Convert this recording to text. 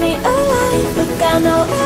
me alive, but got no.